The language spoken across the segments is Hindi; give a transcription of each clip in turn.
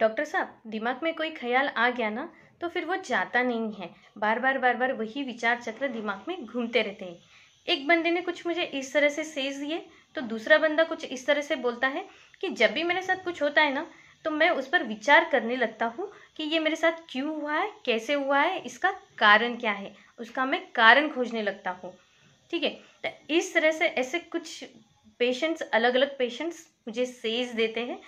डॉक्टर साहब, दिमाग में कोई ख्याल आ गया ना तो फिर वो जाता नहीं है। बार बार बार बार वही विचार चक्र दिमाग में घूमते रहते हैं। एक बंदे ने कुछ मुझे इस तरह से सेज दिए तो दूसरा बंदा कुछ इस तरह से बोलता है कि जब भी मेरे साथ कुछ होता है ना तो मैं उस पर विचार करने लगता हूँ कि ये मेरे साथ क्यों हुआ है, कैसे हुआ है, इसका कारण क्या है, उसका मैं कारण खोजने लगता हूँ। ठीक है तो इस तरह से ऐसे कुछ पेशेंट्स अलग अलग पेशेंट्स मुझे सेज देते हैं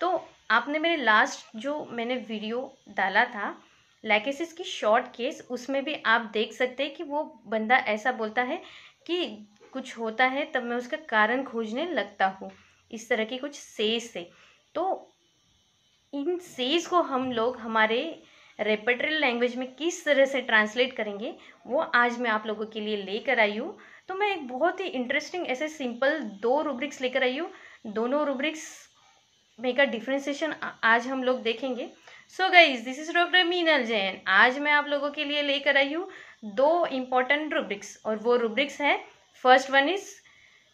तो आपने मेरे लास्ट जो मैंने वीडियो डाला था लैकेसिस की शॉर्ट केस उसमें भी आप देख सकते हैं कि वो बंदा ऐसा बोलता है कि कुछ होता है तब मैं उसका कारण खोजने लगता हूँ। इस तरह के कुछ सेज से। तो इन सेज को हम लोग हमारे रेपेटरल लैंग्वेज में किस तरह से ट्रांसलेट करेंगे, वो आज मैं आप लोगों के लिए लेकर आई हूँ। तो मैं एक बहुत ही इंटरेस्टिंग ऐसे सिंपल दो रूब्रिक्स लेकर आई हूँ। दोनों रूब्रिक्स का डिफ्रेंसिएशन आज हम लोग देखेंगे। So guys this is doctor Meenal Jain आज मैं आप लोगों के लिए लेकर आई हूँ दो इंपॉर्टेंट रूब्रिक्स और वो रूब्रिक्स है फ़र्स्ट वन इज़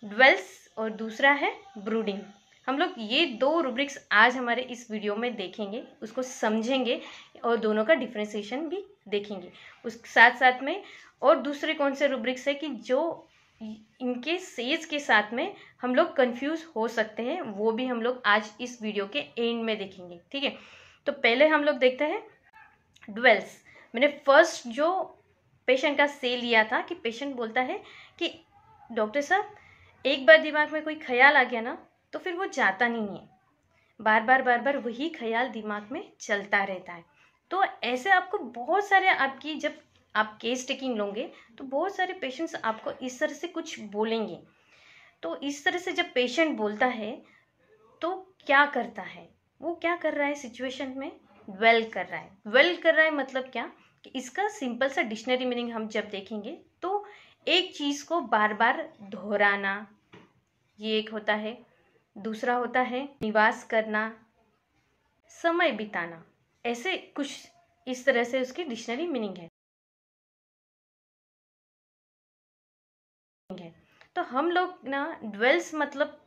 ड्वेल्स और दूसरा है ब्रूडिंग हम लोग ये दो रूब्रिक्स आज हमारे इस वीडियो में देखेंगे, उसको समझेंगे, और दोनों का डिफ्रेंसिएशन भी देखेंगे। उस साथ साथ में, और दूसरे कौन से रूब्रिक्स है कि जो इनके सेज के साथ में हम लोग कंफ्यूज हो सकते हैं, वो भी हम लोग आज इस वीडियो के एंड में देखेंगे, ठीक है? तो पहले हम लोग देखते हैं ड्वेल्स मैंने फ़र्स्ट जो पेशेंट का से लिया था, कि पेशेंट बोलता है कि डॉक्टर साहब, एक बार दिमाग में कोई ख्याल आ गया ना तो फिर वो जाता नहीं है। बार बार बार बार वही ख्याल दिमाग में चलता रहता है। तो ऐसे आपको बहुत सारे आपकी जब आप केस टेकिंग लोगे तो बहुत सारे पेशेंट्स आपको इस तरह से कुछ बोलेंगे। तो इस तरह से जब पेशेंट बोलता है तो क्या करता है? वो क्या कर रहा है सिचुएशन में? वेल कर रहा है। वेल कर रहा है मतलब क्या? कि इसका सिंपल सा डिक्शनरी मीनिंग हम जब देखेंगे तो एक चीज़ को बार बार दोहराना, ये एक होता है। दूसरा होता है निवास करना, समय बिताना। ऐसे कुछ इस तरह से उसकी डिक्शनरी मीनिंग है। तो हम लोग ना ड्वेल्स मतलब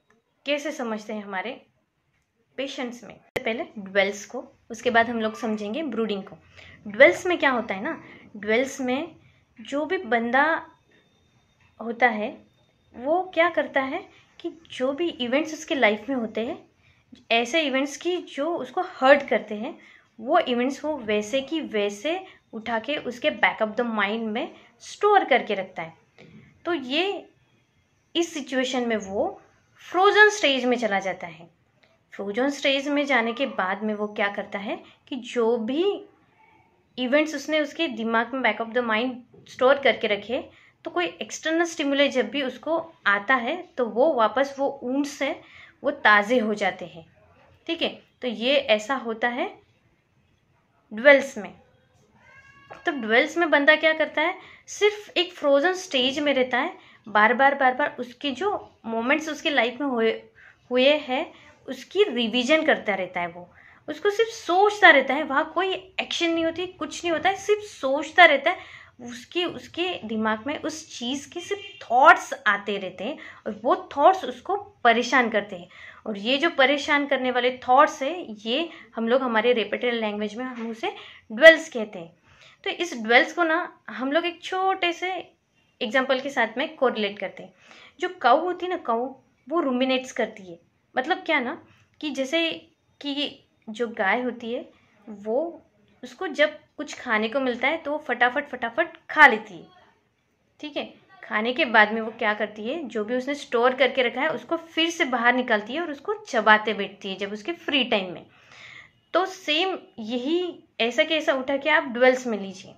कैसे समझते हैं हमारे पेशेंट्स में? पहले ड्वेल्स को, उसके बाद हम लोग समझेंगे ब्रूडिंग को। ड्वेल्स में क्या होता है ना? ड्वेल्स में जो भी बंदा होता है, वो क्या करता है कि जो भी इवेंट्स उसके लाइफ में होते हैं, ऐसे इवेंट्स की जो उसको हर्ट करते हैं, वो इवेंट्स वो वैसे की वैसे उठा के उसके बैकअप द माइंड में स्टोर करके रखता है। तो ये इस सिचुएशन में वो फ्रोजन स्टेज में चला जाता है। फ्रोजन स्टेज में जाने के बाद में वो क्या करता है कि जो भी इवेंट्स उसने उसके दिमाग में बैकअप द माइंड स्टोर करके रखे तो कोई एक्सटर्नल स्टिमुले जब भी उसको आता है तो वो वापस वो ऊँट से वो ताज़े हो जाते हैं। ठीक है? तो ये ऐसा होता है ड्वेल्स में। तो ड्वेल्स में बंदा क्या करता है? सिर्फ़ एक फ्रोजन स्टेज में रहता है। बार बार बार बार उसके जो मोमेंट्स उसके लाइफ में हुए हुए हैं, उसकी रिवीजन करता रहता है वो। उसको सिर्फ़ सोचता रहता है। वहाँ कोई एक्शन नहीं होती, कुछ नहीं होता है। सिर्फ़ सोचता रहता है। उसके उसके दिमाग में उस चीज़ के सिर्फ़ थॉट्स आते रहते हैं और वो थॉट्स उसको परेशान करते हैं। और ये जो परेशान करने वाले थॉट्स है, ये हम लोग हमारे रेपेटल लैंग्वेज में हम उसे ड्वेल्स कहते हैं। तो इस ड्वेल्स को ना हम लोग एक छोटे से एग्ज़ाम्पल के साथ में कोरिलेट करते हैं। जो कऊ होती है ना कऊ वो रूमिनेट्स करती है। मतलब क्या ना, कि जैसे कि जो गाय होती है, वो उसको जब कुछ खाने को मिलता है तो वो फटाफट फटाफट खा लेती है। ठीक है? खाने के बाद में वो क्या करती है, जो भी उसने स्टोर करके रखा है, उसको फिर से बाहर निकालती है और उसको चबाते बैठती है जब उसके फ्री टाइम में। तो सेम यही ऐसा कैसा उठा के आप ड्वेल्स में लीजिए।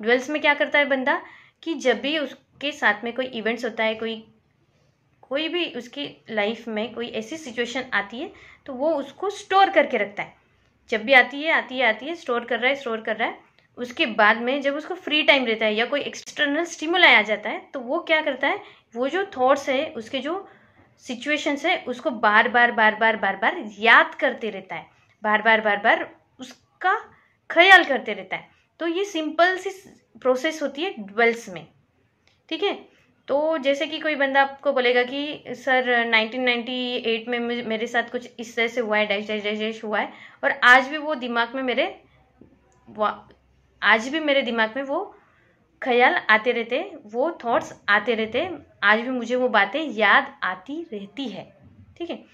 ड्वेल्स में क्या करता है बंदा? कि जब भी उसके साथ में कोई इवेंट्स होता है, कोई कोई भी उसकी लाइफ में कोई ऐसी सिचुएशन आती है तो वो उसको स्टोर करके रखता है। जब भी आती है आती है आती है स्टोर कर रहा है स्टोर कर रहा है, उसके बाद में जब उसको फ्री टाइम रहता है या कोई एक्सटर्नल स्टिमुल आ जाता है तो वो क्या करता है? वो जो थॉट्स है, उसके जो सिचुएशंस है, उसको बार बार बार बार बार बार याद करते रहता है। बार बार बार बार उसका ख्याल करते रहता है। तो ये सिंपल सी प्रोसेस होती है ड्वेल्स में। ठीक है? तो जैसे कि कोई बंदा आपको बोलेगा कि, सर 1998 में मेरे साथ कुछ इस तरह से हुआ है, डैश डैश डैश डैश हुआ है। और आज भी वो दिमाग में मेरे आज भी मेरे दिमाग में वो ख्याल आते रहते, वो थॉट्स आते रहते, आज भी मुझे वो बातें याद आती रहती है। ठीक है?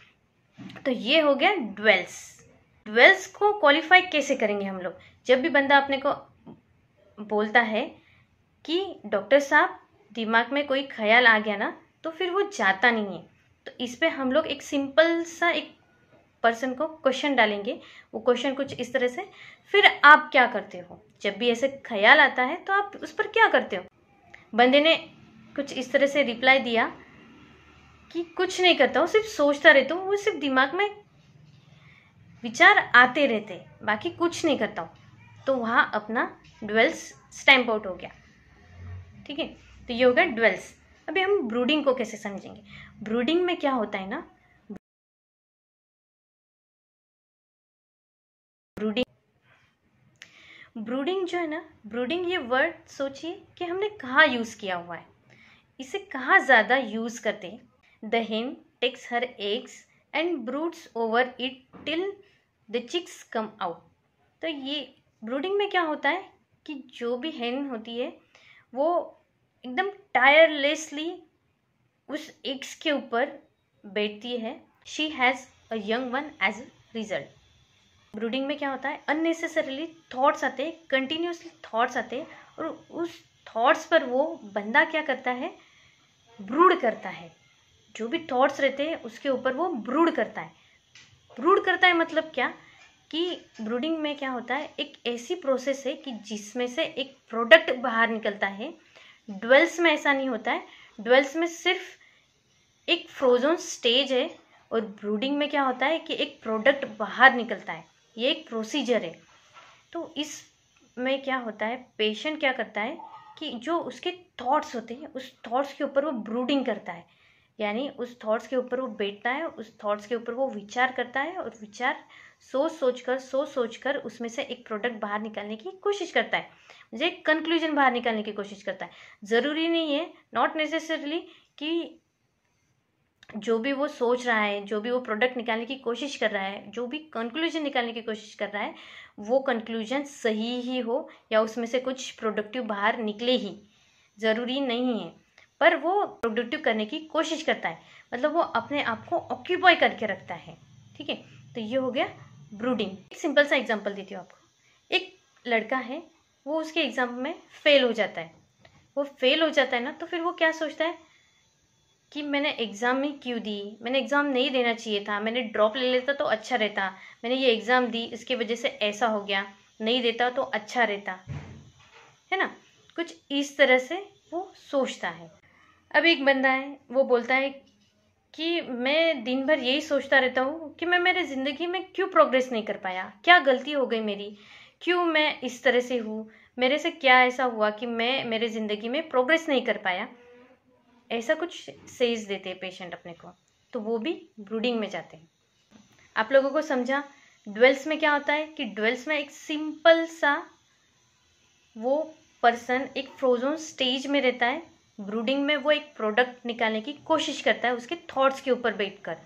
तो ये हो गया ड्वेल्स ड्वेल्स को क्वालिफाई कैसे करेंगे हम लोग? जब भी बंदा अपने को बोलता है कि डॉक्टर साहब, दिमाग में कोई ख्याल आ गया ना तो फिर वो जाता नहीं है। तो इस पर हम लोग एक सिंपल सा एक पर्सन को क्वेश्चन डालेंगे। वो क्वेश्चन कुछ इस तरह से, फिर आप क्या करते हो? जब भी ऐसे ख्याल आता है तो आप उस पर क्या करते हो? बंदे ने कुछ इस तरह से रिप्लाई दिया कि कुछ नहीं करता हूँ सिर्फ़ सोचता रहता हूँ। वो सिर्फ़ दिमाग में विचार आते रहते, बाकी कुछ नहीं करता हूँ। तो वहाँ अपना ड्वेल्स स्टैम्प आउट हो गया। ठीक है? तो ये हो गया ड्वेल्स अभी हम ब्रूडिंग को कैसे समझेंगे? ब्रूडिंग में क्या होता है ना? ब्रूडिंग ब्रूडिंग जो है ना ब्रूडिंग ये वर्ड सोचिए कि हमने कहाँ यूज़ किया हुआ है। इसे कहाँ ज़्यादा यूज़ करते हैं? The hen takes her eggs and broods over it till the chicks come out तो ये ब्रूडिंग में क्या होता है कि जो भी हेन होती है, वो एकदम टायरलेसली उस एग्स के ऊपर बैठती है। She has a young one as a result brooding में क्या होता है? अननेसेसरीली थॉट्स आते कंटिन्यूसली थॉट्स आते और उस थॉट्स पर वो बंदा क्या करता है? ब्रूड करता है। जो भी थॉट्स रहते हैं, उसके ऊपर वो ब्रूड करता है। ब्रूड करता है मतलब क्या? कि ब्रूडिंग में क्या होता है? एक ऐसी प्रोसेस है कि जिसमें से एक प्रोडक्ट बाहर निकलता है। ड्वेल्स में ऐसा नहीं होता है। ड्वेल्स में सिर्फ़ एक फ्रोजन स्टेज है और ब्रूडिंग में क्या होता है कि एक प्रोडक्ट बाहर निकलता है। ये एक प्रोसीजर है। तो इस में क्या होता है? पेशेंट क्या करता है कि जो उसके थॉट्स होते हैं, उस थॉट्स के ऊपर वो ब्रूडिंग करता है। यानी उस थॉट्स के ऊपर वो बैठता है, उस थॉट्स के ऊपर वो विचार करता है और विचार सोच सोच कर सोच सोच कर उसमें से एक प्रोडक्ट बाहर निकालने की कोशिश करता है। मुझे एक कंक्लूजन बाहर निकालने की कोशिश करता है। ज़रूरी नहीं है नॉट नेसेसरली कि जो भी वो सोच रहा है, जो भी वो प्रोडक्ट निकालने की कोशिश कर रहा है, जो भी कंक्लूजन निकालने की कोशिश कर रहा है, वो कंक्लूजन सही ही हो या उसमें से कुछ प्रोडक्टिव बाहर निकले ही। ज़रूरी नहीं है। पर वो प्रोडक्टिव करने की कोशिश करता है। मतलब वो अपने आप को ऑक्यूपाई करके रखता है। ठीक है? तो ये हो गया ब्रूडिंग एक सिंपल सा एग्ज़ाम्पल देती हूँ आपको। एक लड़का है, वो उसके एग्ज़ाम में फेल हो जाता है। वो फेल हो जाता है ना तो फिर वो क्या सोचता है? कि मैंने एग्ज़ाम में क्यों दी? मैंने एग्ज़ाम नहीं देना चाहिए था। मैंने ड्रॉप ले लेता तो अच्छा रहता। मैंने ये एग्ज़ाम दी, इसके वजह से ऐसा हो गया। नहीं देता तो अच्छा रहता। है ना? कुछ इस तरह से वो सोचता है। अब एक बंदा है, वो बोलता है कि मैं दिन भर यही सोचता रहता हूँ कि मैं मेरे ज़िंदगी में क्यों प्रोग्रेस नहीं कर पाया? क्या गलती हो गई मेरी? क्यों मैं इस तरह से हूँ? मेरे से क्या ऐसा हुआ कि मैं मेरे ज़िंदगी में प्रोग्रेस नहीं कर पाया? ऐसा कुछ सेज देते हैं पेशेंट अपने को। तो वो भी ब्रूडिंग में जाते हैं। आप लोगों को समझा? ड्वेल्स में क्या होता है कि ड्वेल्स में एक सिंपल सा वो पर्सन एक फ्रोजन स्टेज में रहता है। ब्रूडिंग में वो एक प्रोडक्ट निकालने की कोशिश करता है, उसके थॉट्स के ऊपर बैठकर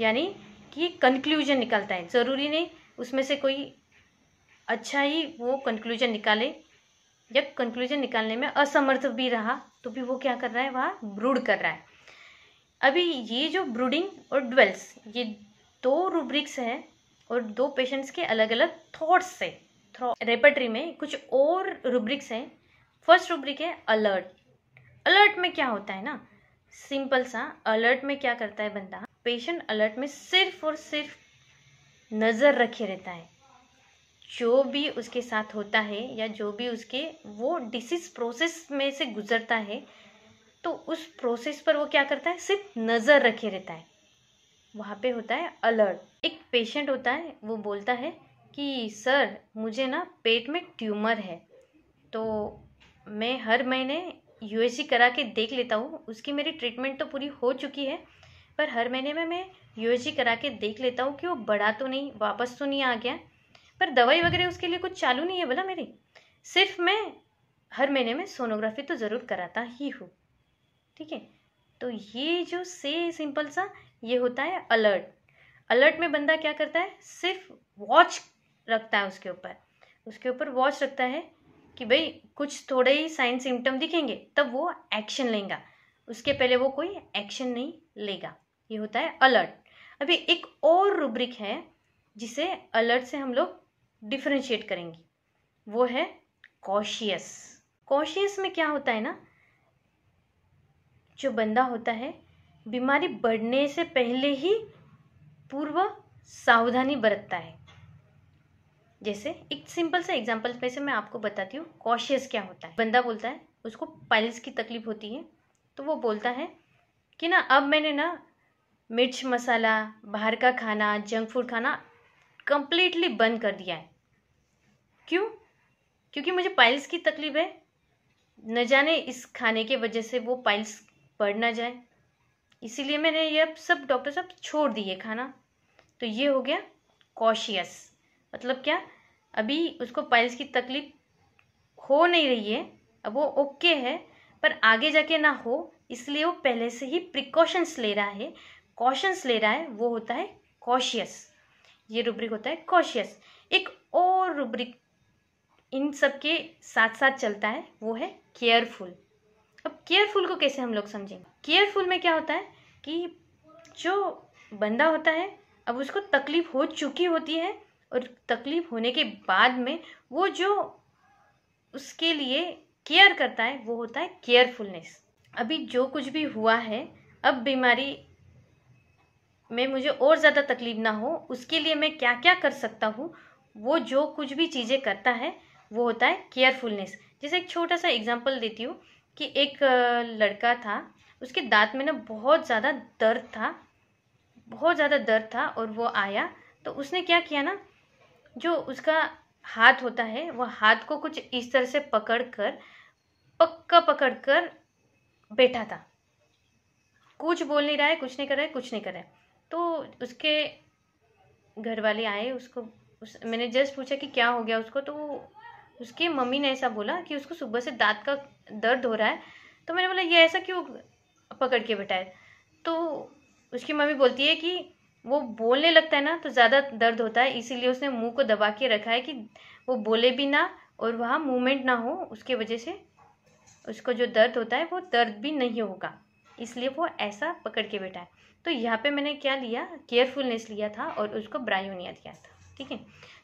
यानी कि कंक्लूजन निकालता है। ज़रूरी नहीं उसमें से कोई अच्छा ही वो कंक्लूजन निकाले जब कंक्लूजन निकालने में असमर्थ भी रहा तो भी वो क्या कर रहा है, वहाँ ब्रूड कर रहा है। अभी ये जो ब्रूडिंग और ड्वेल्स ये दो रूब्रिक्स हैं और दो पेशेंट्स के अलग अलग थॉट्स से रेपर्टरी में कुछ और रूब्रिक्स हैं। फ़र्स्ट रूब्रिक है अलर्ट अलर्ट में क्या होता है ना? सिंपल सा अलर्ट में क्या करता है बंदा? पेशेंट अलर्ट में सिर्फ़ और सिर्फ़ नज़र रखे रहता है। जो भी उसके साथ होता है या जो भी उसके, वो डिसीज प्रोसेस में से गुजरता है तो उस प्रोसेस पर वो क्या करता है? सिर्फ़ नज़र रखे रहता है। वहाँ पे होता है अलर्ट एक पेशेंट होता है, वो बोलता है कि, सर, मुझे ना पेट में ट्यूमर है। तो मैं हर महीने यूएसजी करा के देख लेता हूँ। उसकी मेरी ट्रीटमेंट तो पूरी हो चुकी है, पर हर महीने में मैं यूएसजी करा के देख लेता हूँ कि वो बड़ा तो नहीं, वापस तो नहीं आ गया। पर दवाई वगैरह उसके लिए कुछ चालू नहीं है बोला मेरी। सिर्फ़ मैं हर महीने में सोनोग्राफी तो ज़रूर कराता ही हूँ। ठीक है? तो ये जो से सिंपल सा, ये होता है अलर्ट अलर्ट में बंदा क्या करता है? सिर्फ़ वॉच रखता है उसके ऊपर। उसके ऊपर वॉच रखता है कि भाई कुछ थोड़े ही साइन सिम्टम दिखेंगे, तब वो एक्शन लेगा। उसके पहले वो कोई एक्शन नहीं लेगा। ये होता है अलर्ट अभी एक और रूब्रिक है, जिसे अलर्ट से हम लोग डिफ्रेंशिएट करेंगे। वो है कॉशियस कॉशियस में क्या होता है ना? जो बंदा होता है, बीमारी बढ़ने से पहले ही पूर्व सावधानी बरतता है। जैसे, एक सिंपल सा एग्जांपल में से मैं आपको बताती हूँ कॉशियस क्या होता है। बंदा बोलता है, उसको पाइल्स की तकलीफ़ होती है तो वो बोलता है कि ना, अब मैंने ना मिर्च मसाला, बाहर का खाना जंक फ़ूड खाना कंप्लीटली बंद कर दिया है। क्यों? क्योंकि मुझे पाइल्स की तकलीफ़ है, न जाने इस खाने के वजह से वो पाइल्स बढ़ ना जाए। इसीलिए मैंने ये सब डॉक्टर साहब छोड़ दिए खाना। तो ये हो गया कॉशियस मतलब क्या? अभी उसको पाइल्स की तकलीफ़ हो नहीं रही है, अब वो ओके है, पर आगे जाके ना हो, इसलिए वो पहले से ही प्रिकॉशंस ले रहा है। कॉशंस ले रहा है, वो होता है कॉशियस ये रुब्रिक होता है कॉशियस एक और रुब्रिक इन सब के साथ साथ चलता है, वो है केयरफुल अब केयरफुल को कैसे हम लोग समझेंगे? केयरफुल में क्या होता है कि जो बंदा होता है, अब उसको तकलीफ़ हो चुकी होती है और तकलीफ़ होने के बाद में वो जो उसके लिए केयर करता है, वो होता है केयरफुलनेस। अभी जो कुछ भी हुआ है, अब बीमारी में मुझे और ज़्यादा तकलीफ़ ना हो, उसके लिए मैं क्या क्या कर सकता हूँ, वो जो कुछ भी चीज़ें करता है, वो होता है केयरफुलनेस। जैसे एक छोटा सा एग्जांपल देती हूँ कि एक लड़का था, उसके दांत में ना बहुत ज़्यादा दर्द था, बहुत ज़्यादा दर्द था और वो आया तो उसने क्या किया ना जो उसका हाथ होता है, वो हाथ को कुछ इस तरह से पकड़ कर पक्का पकड़ कर बैठा था। कुछ बोल नहीं रहा है, कुछ नहीं कर रहा है, कुछ नहीं कर रहा है। तो उसके घर वाले आए, उसको, उस, मैंने जस्ट पूछा कि क्या हो गया उसको तो उसकी मम्मी ने ऐसा बोला कि उसको सुबह से दांत का दर्द हो रहा है। तो मैंने बोला, ये ऐसा क्यों पकड़ के बैठाए तो उसकी मम्मी बोलती है कि वो बोलने लगता है ना तो ज़्यादा दर्द होता है, इसीलिए उसने मुँह को दबा के रखा है कि वो बोले भी ना और वहाँ मूवमेंट ना हो, उसके वजह से उसको जो दर्द होता है, वो दर्द भी नहीं होगा। इसलिए वो ऐसा पकड़ के बैठा है। तो यहाँ पे मैंने क्या लिया? केयरफुलनेस लिया था और उसको ब्रायोनिया दिया था, ठीक है?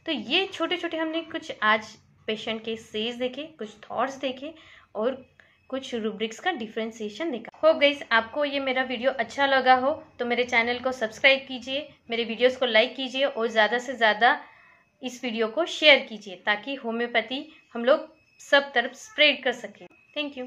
तो ये छोटे छोटे हमने कुछ आज पेशेंट के सेज देखे, कुछ थॉट्स देखे और कुछ रूब्रिक्स का डिफ्रेंसिएशन देखा हो गई आपको ये मेरा वीडियो अच्छा लगा हो तो मेरे चैनल को सब्सक्राइब कीजिए, मेरे वीडियोस को लाइक कीजिए और ज़्यादा से ज़्यादा इस वीडियो को शेयर कीजिए, ताकि होम्योपैथी हम लोग सब तरफ़ स्प्रेड कर सकें। Thank you